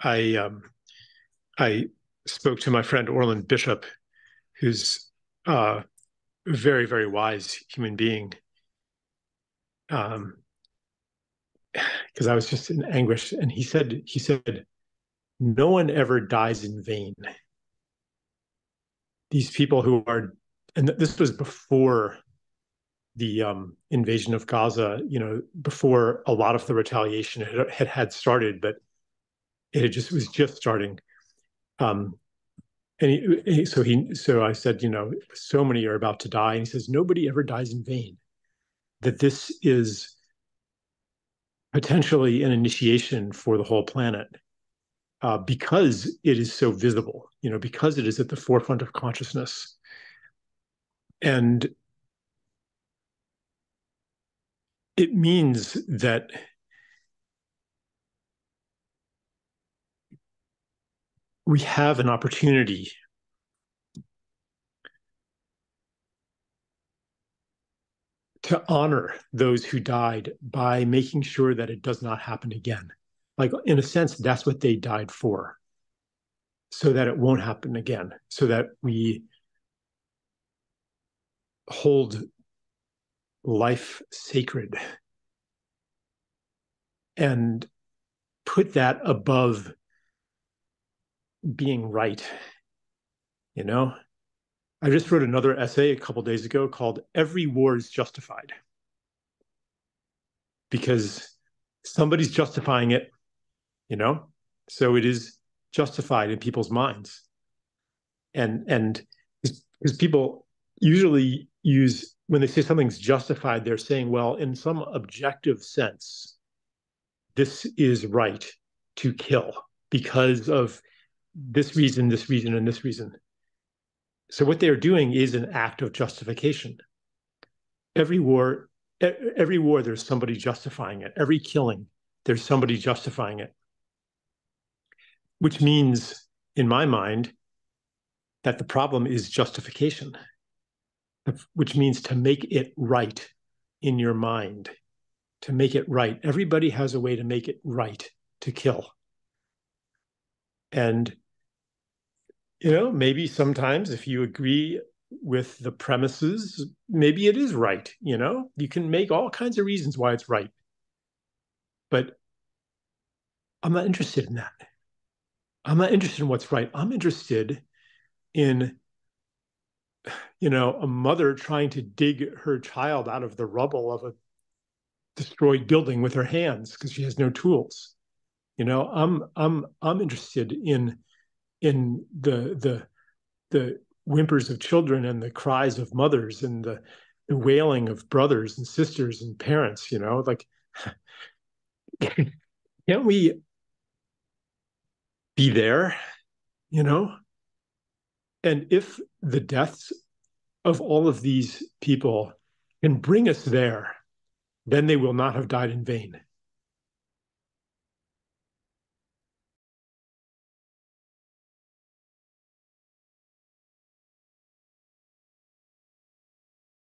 I um, I spoke to my friend Orland Bishop, who's a very very wise human being. Um, because I was just in anguish, and he said he said, "No one ever dies in vain." These people who are, and this was before the um, invasion of Gaza, you know, before a lot of the retaliation had, had, had started, but it had just was just starting. Um, and he, he, so he, so I said, you know, so many are about to die, and he says, nobody ever dies in vain. That this is potentially an initiation for the whole planet uh, because it is so visible, you know, because it is at the forefront of consciousness. And it means that we have an opportunity. To honor those who died by making sure that it does not happen again. Like, in a sense, that's what they died for, so that it won't happen again, so that we hold life sacred. And put that above being right you know? I just wrote another essay a couple days ago called every war is justified. Because somebody's justifying it you know? So it is justified in people's minds. And and because people usually use when they say something's justified, they're saying, well, in some objective sense, this is right to kill because of this reason, this reason, and this reason. So what they're doing is an act of justification. Every war, every war, there's somebody justifying it. Every killing, there's somebody justifying it. Which means, in my mind, that the problem is justification which means to make it right in your mind, to make it right. Everybody has a way to make it right to kill. And, you know, maybe sometimes if you agree with the premises, maybe it is right. You know, you can make all kinds of reasons why it's right. But I'm not interested in that. I'm not interested in what's right. I'm interested in you know, a mother trying to dig her child out of the rubble of a destroyed building with her hands because she has no tools. You know, I'm I'm I'm interested in in the the the whimpers of children and the cries of mothers and the, the mm-hmm. wailing of brothers and sisters and parents, you know, like can't we be there, you know? And if the deaths of all of these people can bring us there, then they will not have died in vain.